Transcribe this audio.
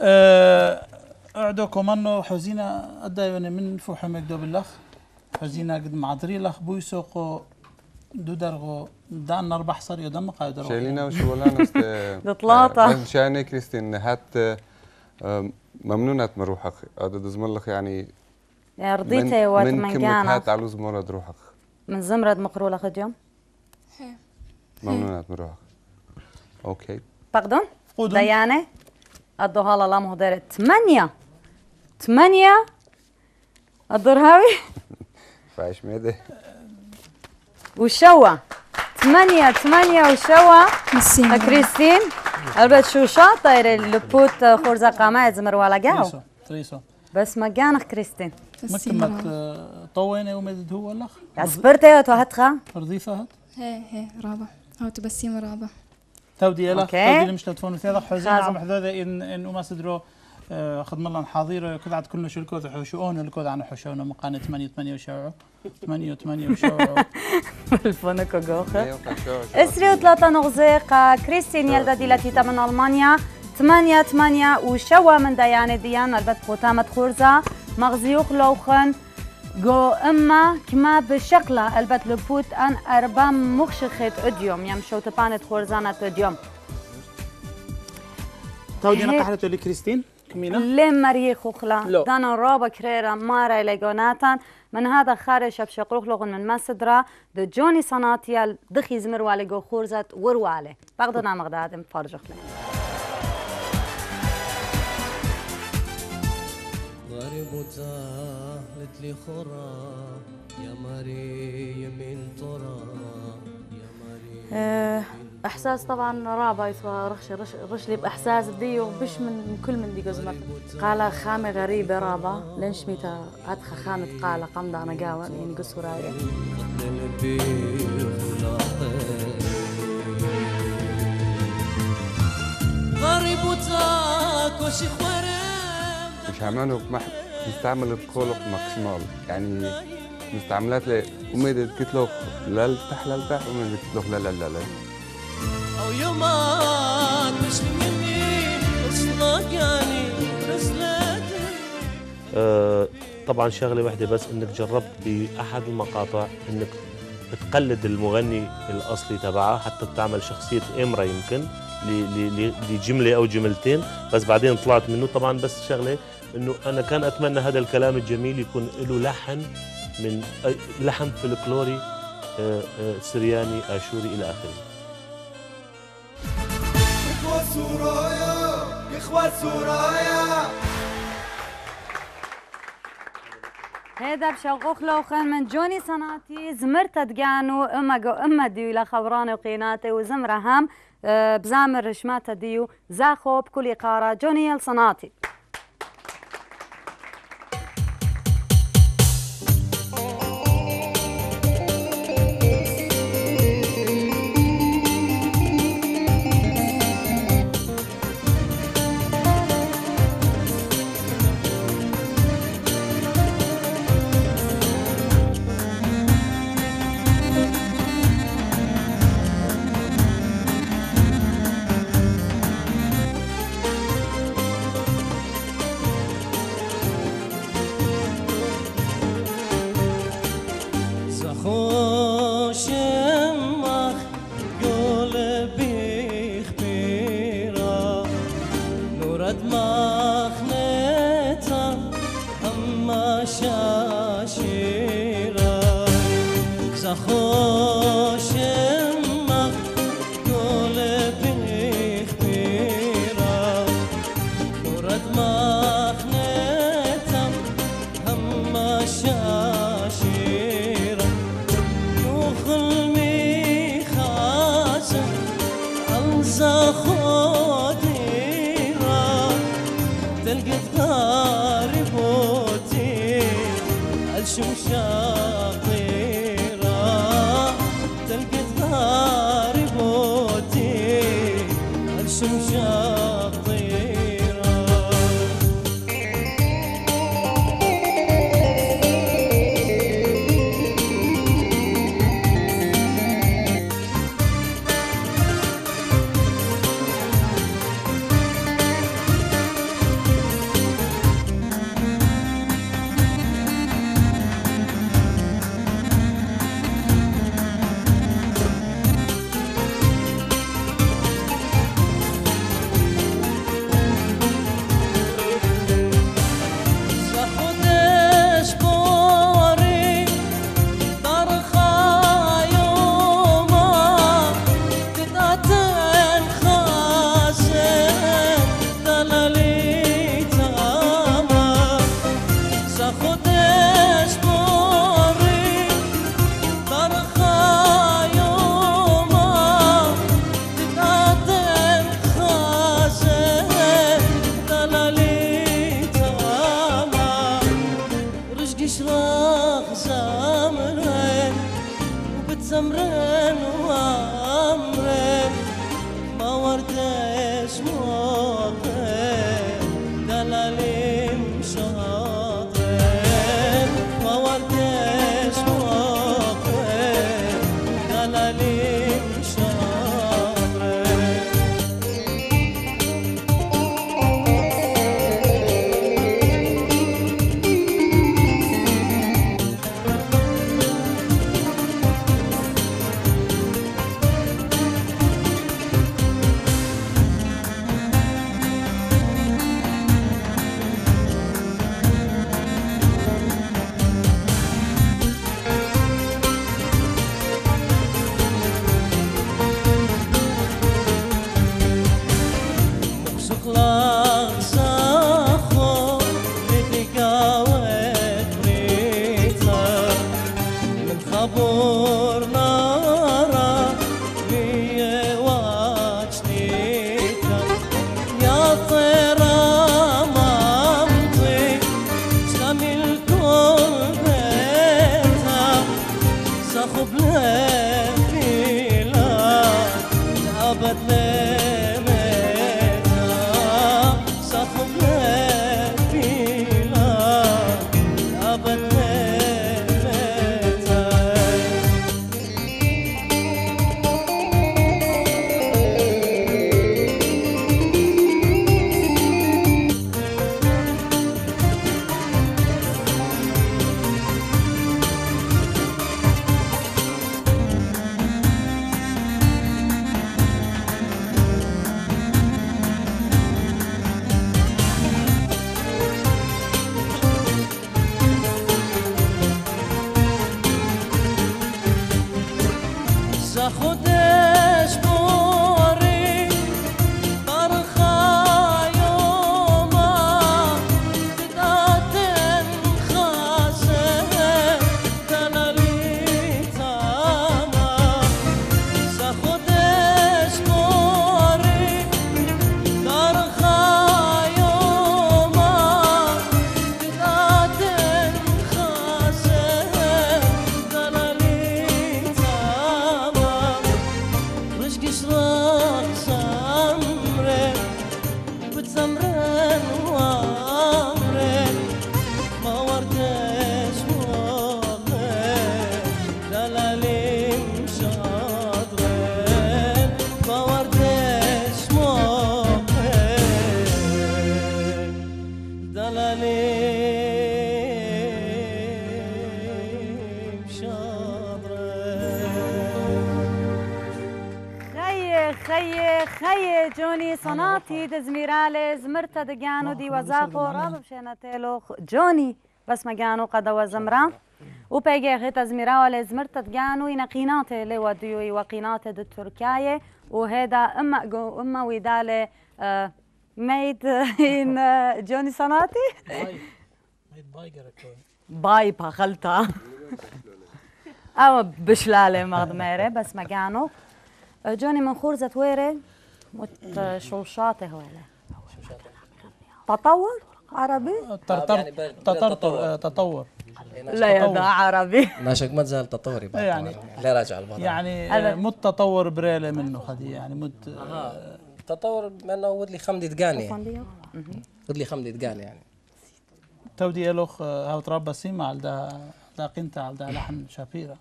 أه اعدوكم انه حزينة ادايون من فوحة مكدو باللخ. حزينة قد معذري لخ بويسوقو دو درغو دان نربح صار يدم وشو ولا نست بطلاطة. شاني كريستين هات آم، ممنونة مروحك. هذا دزملخ يعني يا رضيتي من كم هات على زمرة روحك من زمرد مقرولة خديوم ممنونة مروحك. أوكي. باردون. ديانة؟ الدوها لا مهدرة ثمانية ثمانية الدور هاوي فايش ميدي. وشوا. ثمانية ثمانية وشوا. كريستين. البت شو شاطر البوت خورزة قامات زمر ولا جاو تريسو تريسو. بس مجانخ كريستين. مكتمت طوينة ومدد هو اللخ عسبرتي وتوهتخا رضيفة هات. هي هي رابع. هاو تبسيمة رابع. تودي أوكي. تودي مش تلفون ثلاثة حزين. عم حذاذا ان إن وما سدرو آه، خدم الله حاضر كذا عاد كلنا شو الكوذ حشوون الكوذ عن حشونا مقانة 8 8 وشوعو 8 8 وشوعو الفونك وجوخة أيوه شو اسري وثلاثة نغزيق كريستين يلدا ديلاتيتا من ألمانيا. ثمانية ثمانية وشوا من ديانة ديان البت بوتامة خورزة مغزيوخ لوخن. جو أما كما بشكلة البت لبوت أن أربام مخشخت أديوم يمشو تبانت خورزانة أديوم. تودي هيك. نقحرة لي كريستين؟ كمينة؟ لم مريخ وخلا لو. دانا رابا كريرا مارا ليجوناتان من هذا خارج بشقروخ لغن من مسدرا. دو جوني صناتيا دخي زمر والي جو خورزت وروالي. بغدنا مغداد فرجخ لي غريب وتاهلت لي خرا يا مريم من ترى يا مريم إحساس طبعا رابع يسوى رخش رش, رش لي بإحساس دي وبش من كل من دي جزمر قال خامة غريبة رابع ليش ميتا ادخى خامة قال قمد أنا قاوة يعني قصة راية خورم مش عمانو مح نستعمل الخلق ماكسيمال. يعني مستعملات لي ومدد كتلوخ لا لتح لا لتح ومدد كتلوخ لا لا لا لا أو يومات مش مني اصلك يعني رسلتي آه، طبعا شغلة واحدة بس إنك جربت بأحد المقاطع إنك تقلد المغني الأصلي تبعها حتى تعمل شخصية امرا يمكن ل- ل- لجملة أو جملتين بس بعدين طلعت منه. طبعا بس شغلة إنه أنا كان أتمنى هذا الكلام الجميل يكون له لحن من أي- لحن فلكلوري آه، آه، سرياني آشوري إلى آخره. هذا بشوقوخ لوخن من جوني صناتي زمرت دقانو أما جو أما ديو إلى خبراني وقيناتي وزمرة هم آه، بزامر رشمات ديو زاخو بكل قارة جوني الصناتي Δε φάτε το χάσμα, τα λέει τίποτα. Ροσπίση, ρόχα, ζαμύρι, βατζαμύρι, ρουσπίση, ρουσπίση, ρουσπίση, of. جوني صناتي دزميرالي زمرتا دجانو دي وزاقو راب بشينا تيلو. جوني بس مجانو قد وزمرا وبيجي غيتا زميراوالي زمرتا دجانو ينقيناتي لي وديوي وقيناتي دو تركيا وهذا اما جو اما ويدالي آه ميد ان آه، جوني صناتي باي بخلتا أو بشلالة مغدميرة بس مجانو جوني من خورزة ويرة مت شوشاته هولا تطور؟ عربي؟ تطر تطرطر تطور لا يا ذا عربي. ناشك ما تزال تطوري بعد يعني-. لا راجع الوضع. يعني آه، مت تطور بريلة منه خدي يعني مت تطور بما انه ود لي خمدي دقاني. يعني. ود لي خمدي دقاني يعني. تودي إلوخ هاو تربى سيما على دا دا قنتا على دا لحن شابيرا